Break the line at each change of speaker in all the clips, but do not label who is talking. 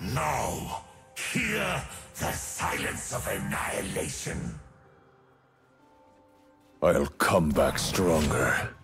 Now, hear the silence of annihilation.
I'll come back stronger.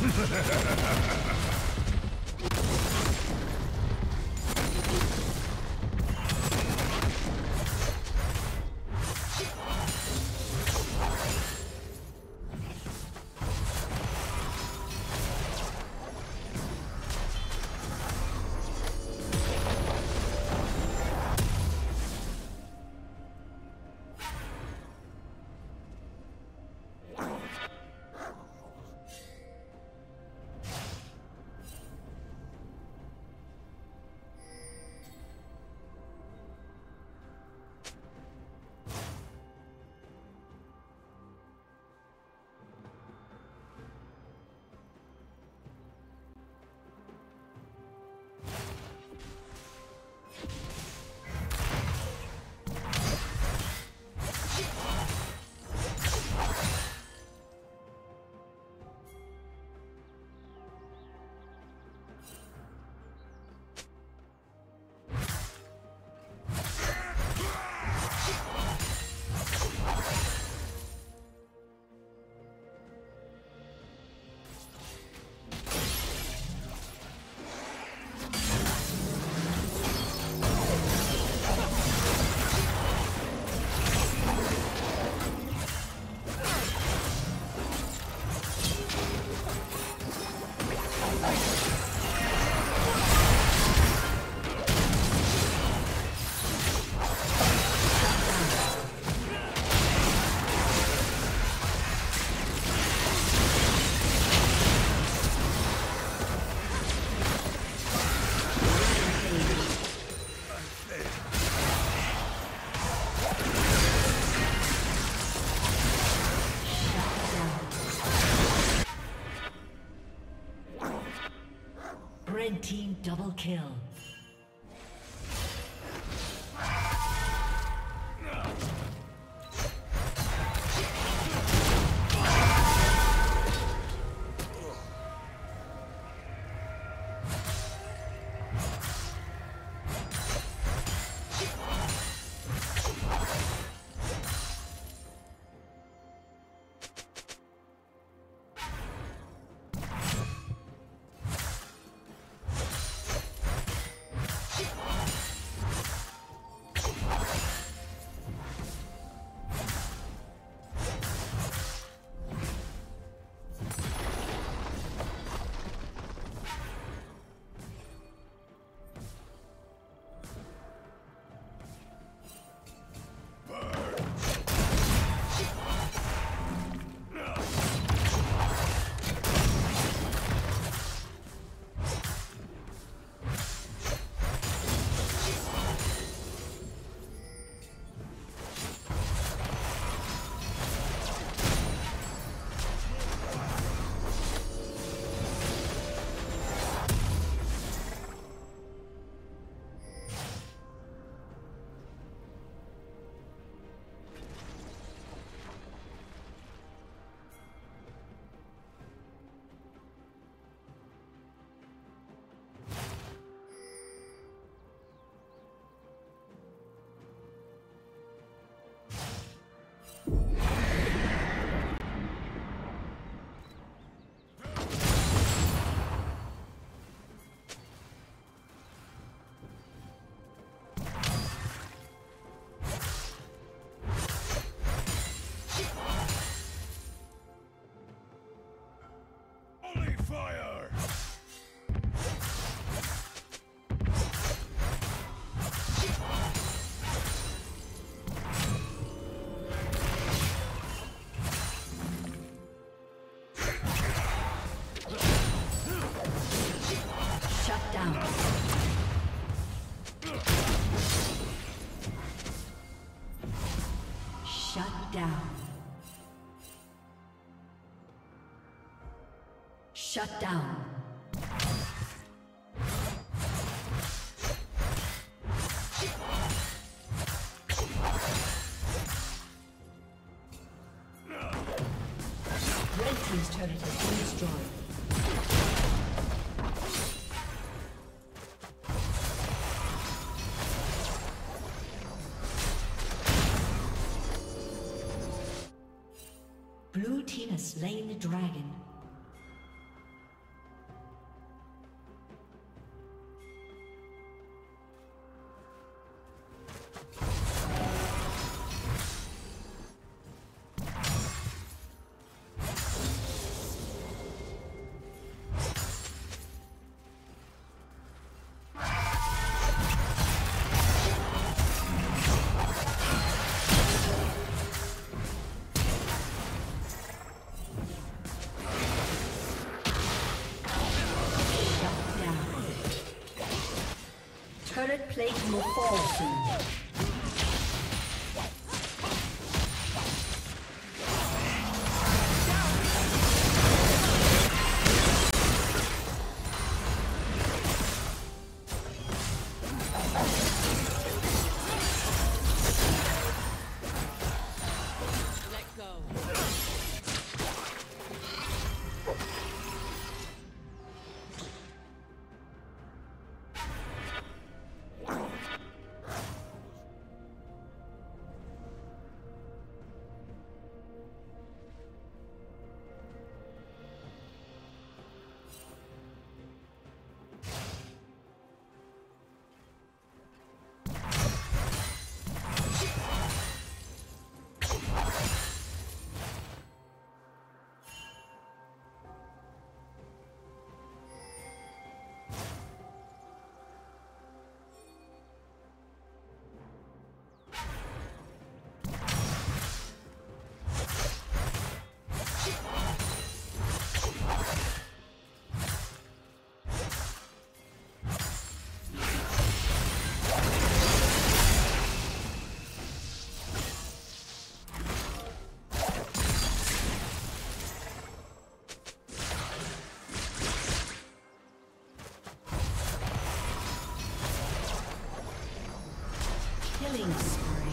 ハハハハ! Double kill. Shut down. Slain the dragon. Plate will fall soon. Killing spree.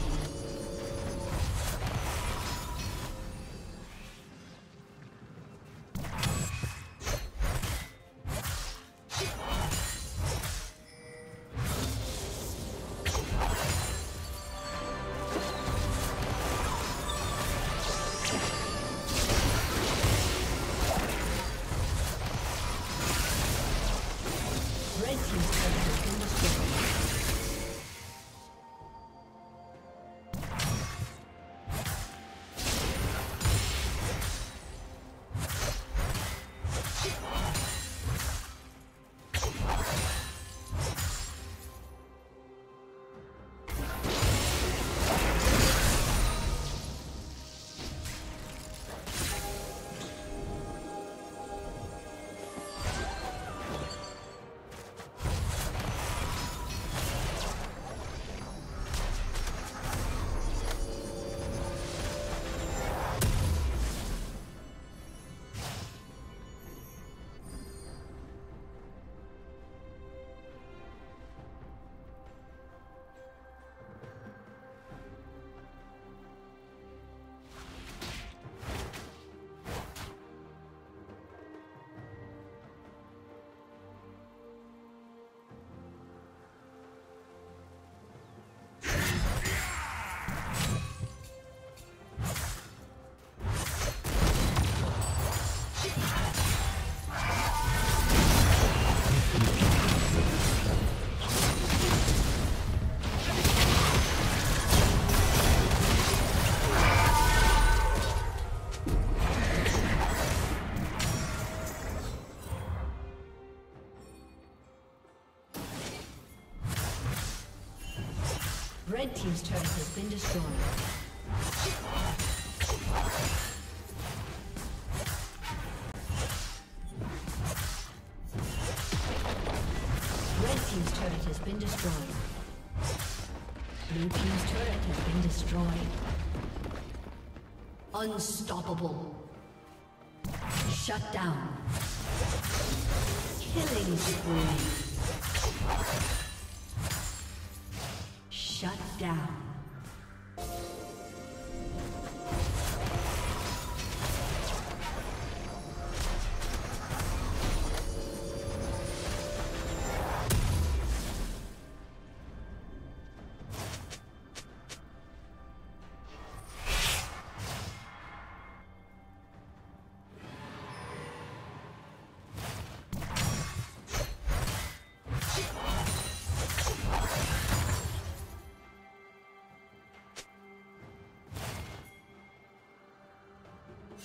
Team's turret has been destroyed. Team's turret has been destroyed. Blue team's turret has been destroyed. Unstoppable. Shut down. Killing spree.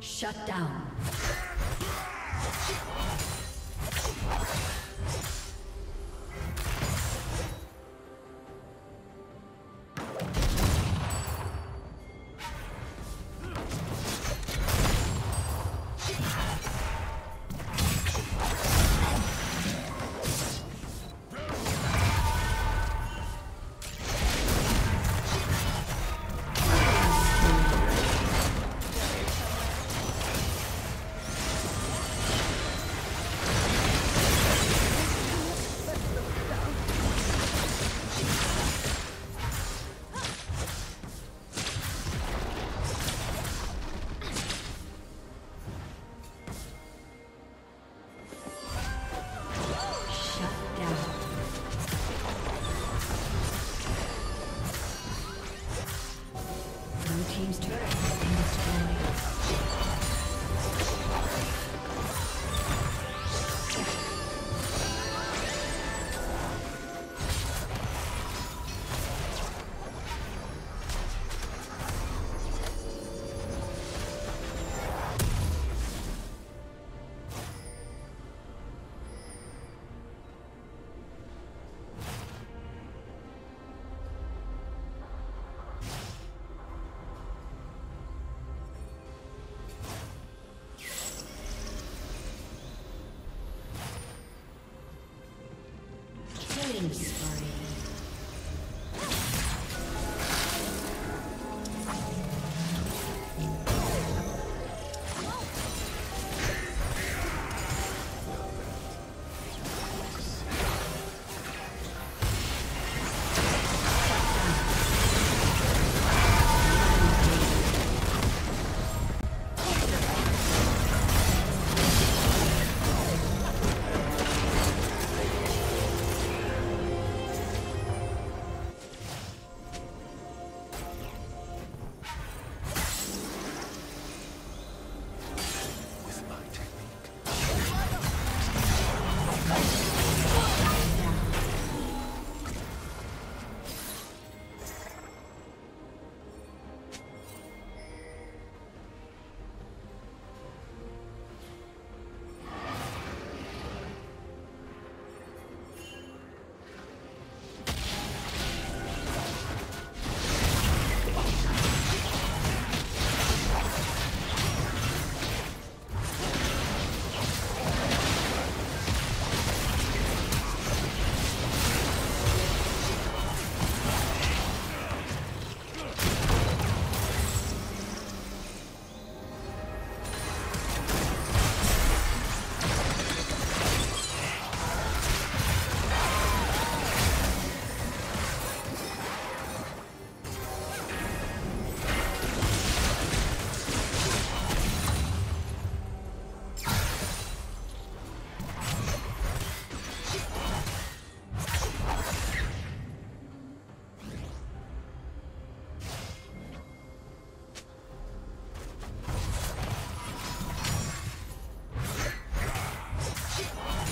Shut down.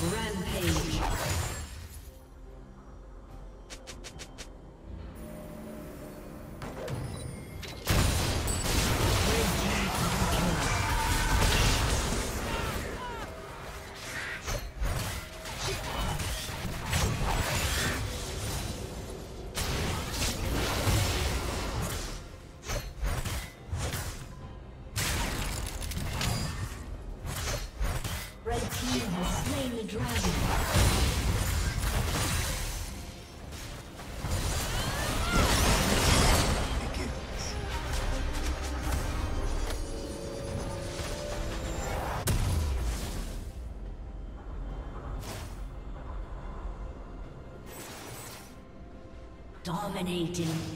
Brand Dominating.